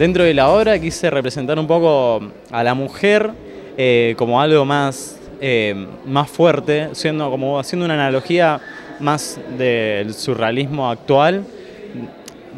Dentro de la obra quise representar un poco a la mujer eh, como algo más, eh, más fuerte, siendo como haciendo una analogía más del surrealismo actual,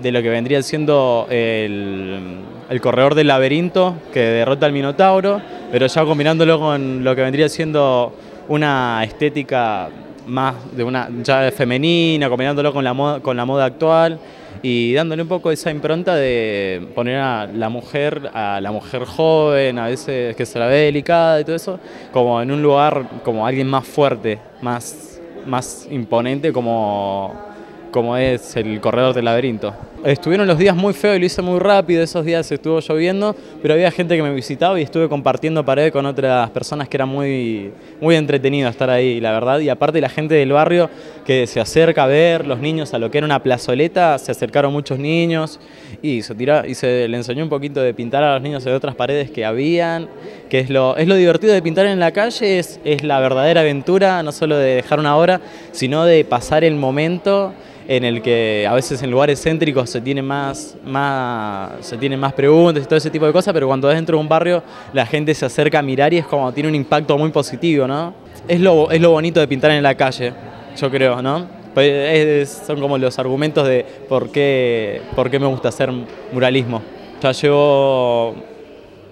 de lo que vendría siendo el, el corredor del laberinto que derrota al Minotauro, pero ya combinándolo con lo que vendría siendo una estética más de una ya femenina, combinándolo con la moda, con la moda actual y dándole un poco esa impronta de poner a la mujer, a la mujer joven, a veces que se la ve delicada y todo eso, como en un lugar como alguien más fuerte, más, más imponente como como es el corredor del laberinto. Estuvieron los días muy feos y lo hice muy rápido, esos días estuvo lloviendo, pero había gente que me visitaba y estuve compartiendo pared con otras personas que era muy, muy entretenido estar ahí, la verdad. Y aparte la gente del barrio que se acerca a ver, los niños a lo que era una plazoleta, se acercaron muchos niños y se, tira, y se le enseñó un poquito de pintar a los niños de otras paredes que habían, que es lo, es lo divertido de pintar en la calle, es, es la verdadera aventura, no solo de dejar una obra, sino de pasar el momento en el que a veces en lugares céntricos se tiene más, más, se tienen más preguntas y todo ese tipo de cosas, pero cuando dentro de un barrio la gente se acerca a mirar y es como tiene un impacto muy positivo, ¿no? Es lo, es lo bonito de pintar en la calle, yo creo, ¿no? Pues son como los argumentos de por qué, por qué me gusta hacer muralismo. Ya llevo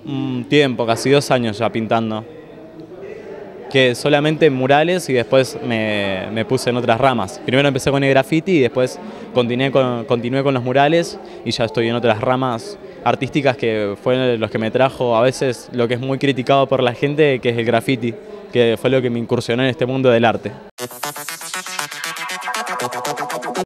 un tiempo, casi dos años ya pintando que solamente murales y después me, puse en otras ramas. Primero empecé con el graffiti y después continué con, continué con los murales y ya estoy en otras ramas artísticas que fueron los que me trajo a veces lo que es muy criticado por la gente, que es el graffiti, que fue lo que me incursionó en este mundo del arte.